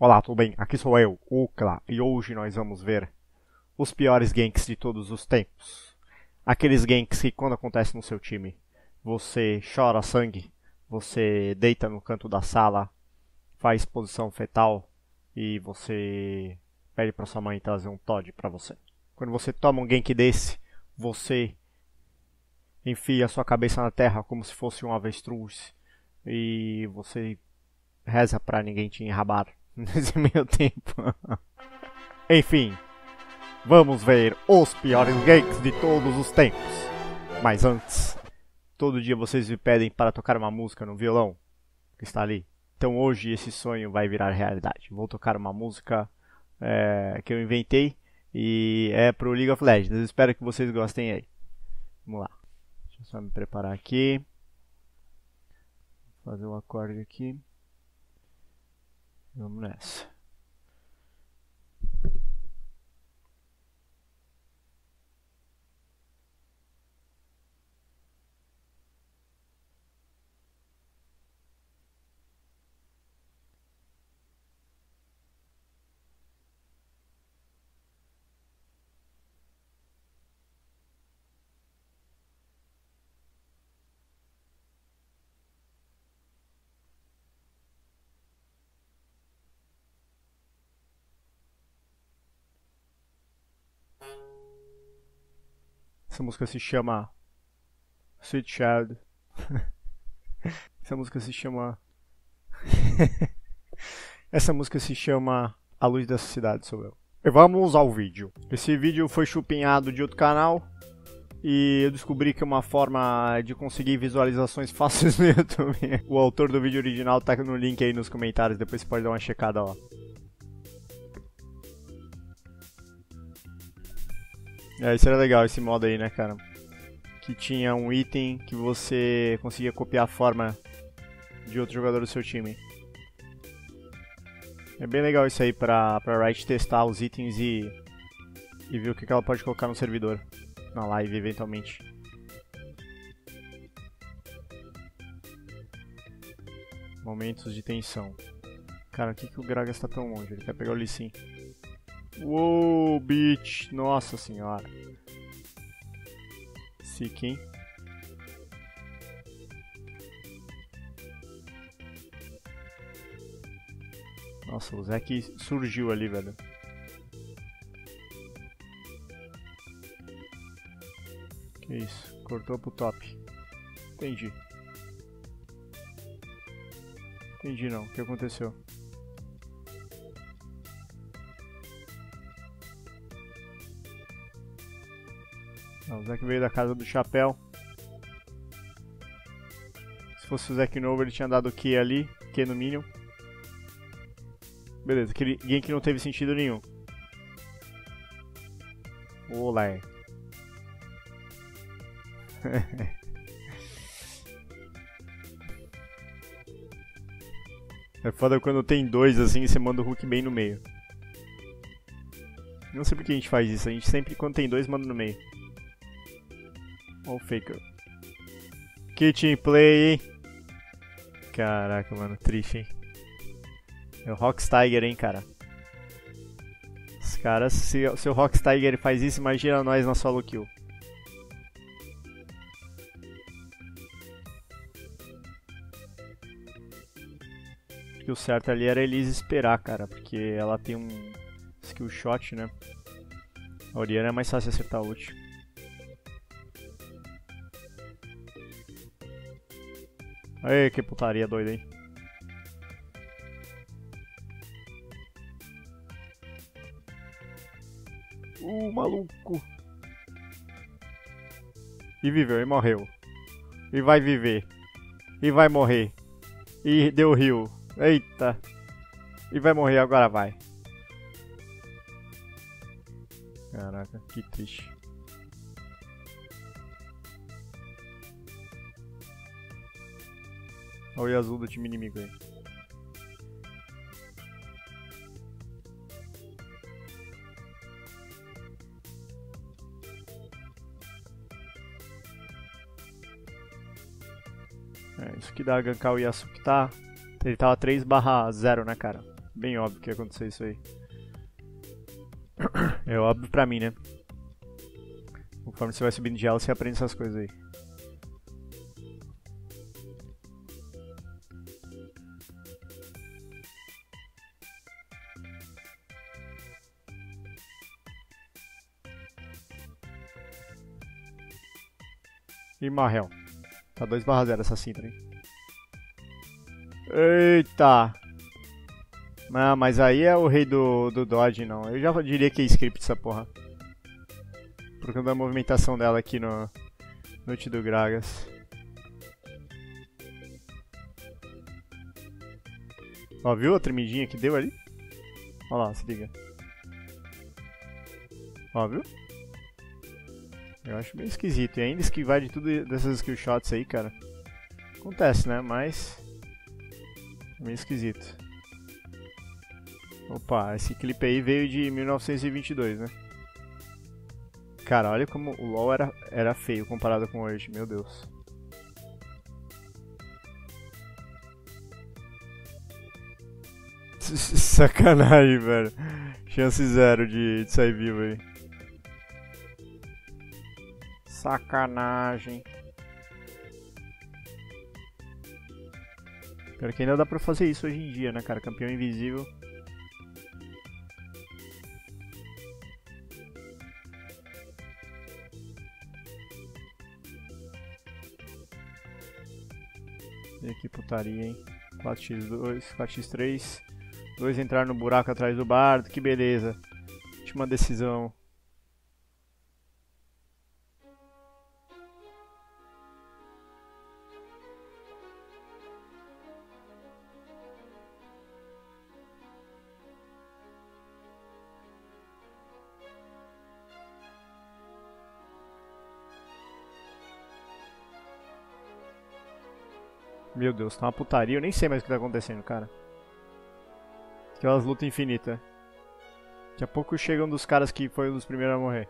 Olá, tudo bem? Aqui sou eu, Ukla, e hoje nós vamos ver os piores ganks de todos os tempos. Aqueles ganks que quando acontece no seu time, você chora sangue, você deita no canto da sala, faz posição fetal e você pede para sua mãe trazer um Todd para você. Quando você toma um gank desse, você enfia sua cabeça na terra como se fosse um avestruz e você reza para ninguém te enrabar nesse meio tempo. Enfim, vamos ver os piores games de todos os tempos. Mas antes, todo dia vocês me pedem para tocar uma música no violão que está ali. Então hoje esse sonho vai virar realidade. Vou tocar uma música é, que eu inventei e é pro League of Legends. Espero que vocês gostem aí. Vamos lá. Deixa eu só me preparar aqui. Vou fazer o um acorde aqui. Vamos Essa música se chama Sweet Child. Essa música se chama. Essa música se chama A Luz dessa Cidade, sou eu. E vamos ao vídeo. Esse vídeo foi chupinhado de outro canal e eu descobri que uma forma de conseguir visualizações fáceis no YouTube. O autor do vídeo original tá no link aí nos comentários, depois você pode dar uma checada lá. É, isso era legal, esse modo aí, né, cara? Que tinha um item que você conseguia copiar a forma de outro jogador do seu time. É bem legal isso aí pra, pra Riot testar os itens e, e ver o que, ela pode colocar no servidor, na live eventualmente. Momentos de tensão. Cara, o que, que o Gragas está tão longe? Ele quer pegar o Lee Sin. Uou, bitch. Nossa senhora. Sick, hein? Nossa, o Zek surgiu ali, velho. Que isso? Cortou pro top. Entendi. Entendi não. O que aconteceu? O Zack veio da casa do chapéu. Se fosse o Zack novo, ele tinha dado Q ali, Q no mínimo. Beleza, aquele que não teve sentido nenhum. Olá. é foda quando tem dois assim e você manda o Hulk bem no meio. Não sei por que a gente faz isso, a gente sempre quando tem dois manda no meio. Olha o Faker. Team play, hein? Caraca, mano, triste, hein? É o Rox hein, cara? Os caras, se, se o Rox faz isso, imagina nós na solo kill. O certo ali era Elise esperar, cara, porque ela tem um skill shot, né? A Oriana é mais fácil acertar ult. Ei, que putaria doida, hein? Uh, maluco! E viveu, e morreu. E vai viver. E vai morrer. E deu rio. Eita! E vai morrer, agora vai. Caraca, que triste. Olha o azul do time inimigo aí. É, isso que dá gankar o Yasuki tá. Ele tava 3 barra 0, né, cara? Bem óbvio que ia acontecer isso aí. É óbvio pra mim, né? Conforme você vai subindo de ela, você aprende essas coisas aí. Marrel. Tá 2 barra 0 essa cinta, hein? Eita! Mas aí é o rei do, do Dodge, não. Eu já diria que é script essa porra. Por conta da movimentação dela aqui no Noite do Gragas. Ó, viu a tremidinha que deu ali? Ó lá, se liga. Ó, viu? Eu acho meio esquisito. E ainda esquivar de tudo dessas skill shots aí, cara. Acontece, né? Mas... Meio esquisito. Opa, esse clipe aí veio de 1922, né? Cara, olha como o LoL era, era feio comparado com hoje, meu Deus. Sacanagem, velho. Chance zero de, de sair vivo aí. Sacanagem. Pior que ainda dá pra fazer isso hoje em dia, né, cara? Campeão invisível. E aqui putaria, hein? 4x2, 4x3. Dois entrar no buraco atrás do bardo, que beleza. Última decisão. Meu Deus, tá uma putaria. Eu nem sei mais o que tá acontecendo, cara. Aquelas lutas infinitas. Daqui a pouco chega um dos caras que foi um dos primeiros a morrer.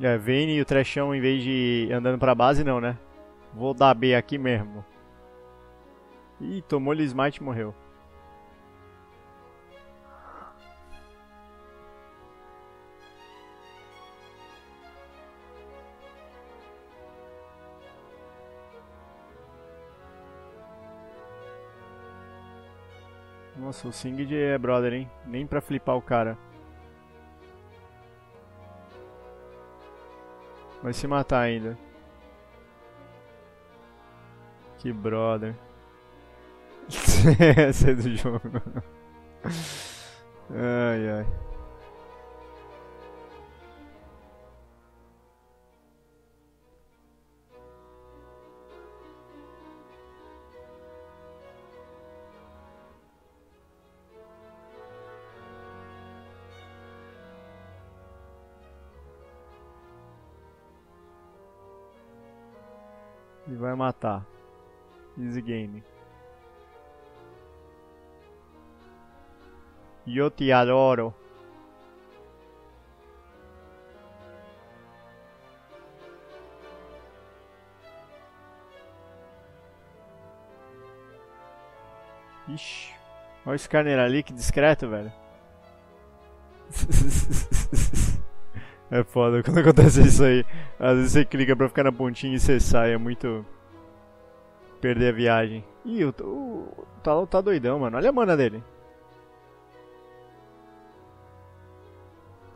E a Vayne e o Trechão, em vez de andando pra base, não, né? Vou dar B aqui mesmo. Ih, tomou-lhe smite e morreu. Nossa, o Singed é brother, hein? Nem pra flipar o cara. Vai se matar ainda. Que brother. Essa é do jogo. ai ai. E vai matar. Easy game. Eu te adoro. Ixi. Olha esse carneiro ali, que discreto, velho. É foda quando acontece isso aí. Às vezes você clica pra ficar na pontinha e você sai. É muito. Perder a viagem. Ih, o, o, o tá doidão, mano. Olha a mana dele.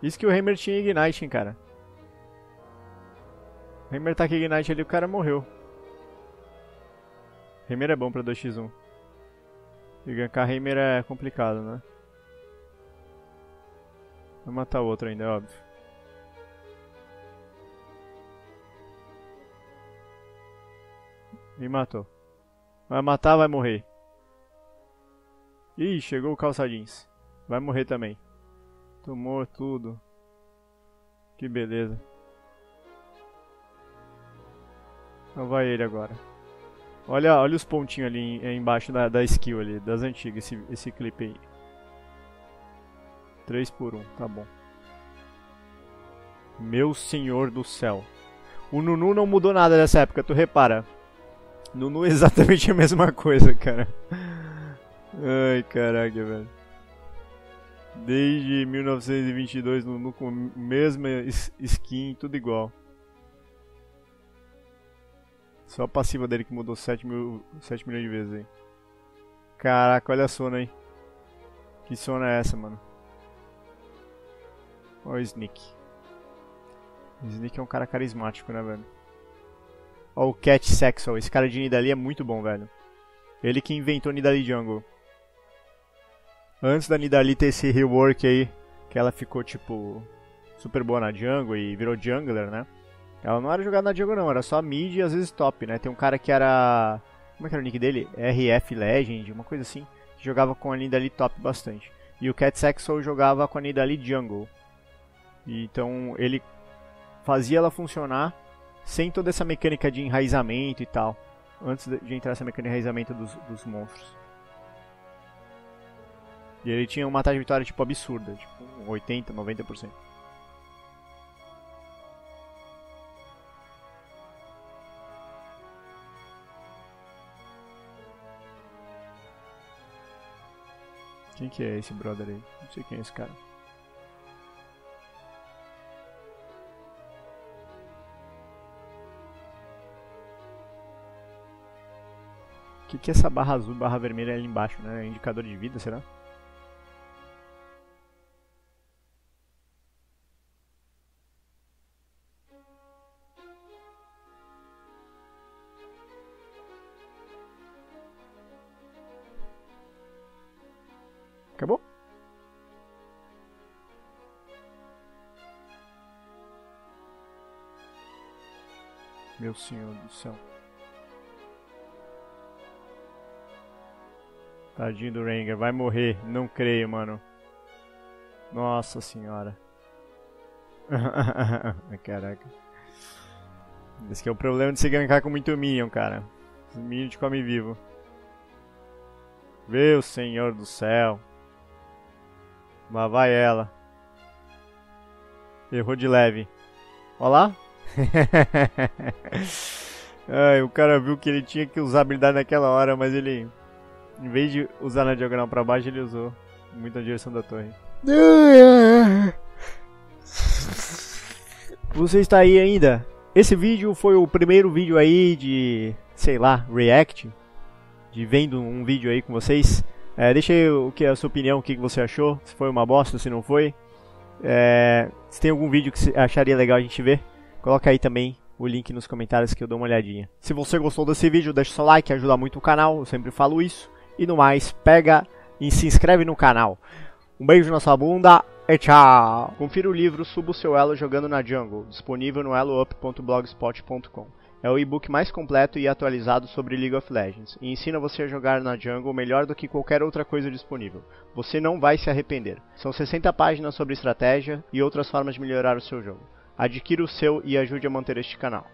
Isso que o Hammer tinha Ignite, hein, cara. O Hammer tá com Ignite ali, o cara morreu. Hammer é bom pra 2x1. E gankar Hammer é complicado, né? Vai matar o outro ainda, é óbvio. Me matou. Vai matar, vai morrer. Ih, chegou o calça jeans. Vai morrer também. Tomou tudo. Que beleza. Então vai ele agora. Olha, olha os pontinhos ali embaixo da, da skill ali, das antigas, esse, esse clipe aí. 3 por 1, tá bom. Meu senhor do céu. O Nunu não mudou nada dessa época, tu repara. Nunu é exatamente a mesma coisa, cara. Ai, caraca, velho. Desde 1922, no, no mesma skin, tudo igual. Só a passiva dele que mudou 7, mil, 7 milhões de vezes aí. Caraca, olha a Sona aí. Que Sona é essa, mano? Olha o Sneak. O Sneak é um cara carismático, né, velho? O Cat Sexual. Esse cara de Nidali é muito bom, velho. Ele que inventou Nidali Jungle. Antes da Nidali ter esse rework aí, que ela ficou, tipo, super boa na jungle e virou jungler, né? Ela não era jogada na jungle não, era só mid e às vezes top, né? Tem um cara que era... Como é que era o nick dele? RF Legend, uma coisa assim. Que jogava com a Nidali top bastante. E o Cat Sexual jogava com a Nidali jungle. Então ele fazia ela funcionar sem toda essa mecânica de enraizamento e tal. Antes de entrar essa mecânica de enraizamento dos, dos monstros. E ele tinha uma taxa de vitória tipo absurda, tipo 80, 90%. Quem que é esse brother aí? Não sei quem é esse cara. Que, que é essa barra azul, barra vermelha ali embaixo, né? Indicador de vida, será? Acabou? Meu senhor do céu. Tadinho do Ranger, vai morrer, não creio, mano. Nossa senhora. Caraca. Esse é o problema de se gankar com muito minion, cara. Minion te come vivo. Meu senhor do céu. Lá vai ela. Errou de leve. Olha lá. Ai, o cara viu que ele tinha que usar habilidade naquela hora, mas ele, em vez de usar na diagonal para baixo, ele usou muito na direção da torre. Você está aí ainda? Esse vídeo foi o primeiro vídeo aí de, sei lá, react, de vendo um vídeo aí com vocês. É, deixa aí o que a sua opinião, o que você achou, se foi uma bosta, se não foi. É, se tem algum vídeo que você acharia legal a gente ver, coloca aí também o link nos comentários que eu dou uma olhadinha. Se você gostou desse vídeo, deixa seu like, ajuda muito o canal, eu sempre falo isso. E no mais, pega e se inscreve no canal. Um beijo na sua bunda e tchau! Confira o livro Suba o seu elo jogando na jungle, disponível no eloup.blogspot.com. É o e-book mais completo e atualizado sobre League of Legends e ensina você a jogar na jungle melhor do que qualquer outra coisa disponível. Você não vai se arrepender. São 60 páginas sobre estratégia e outras formas de melhorar o seu jogo. Adquira o seu e ajude a manter este canal.